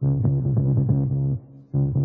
Thank you.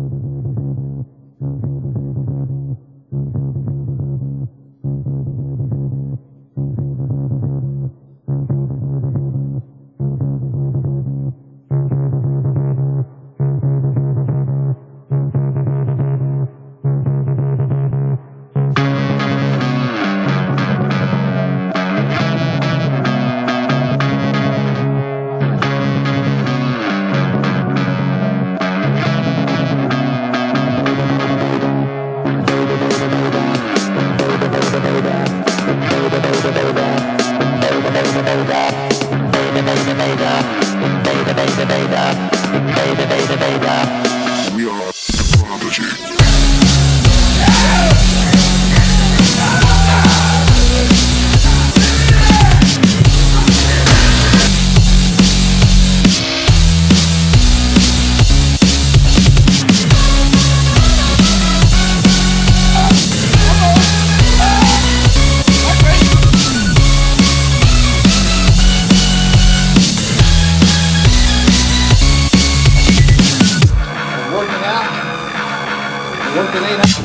ってないな。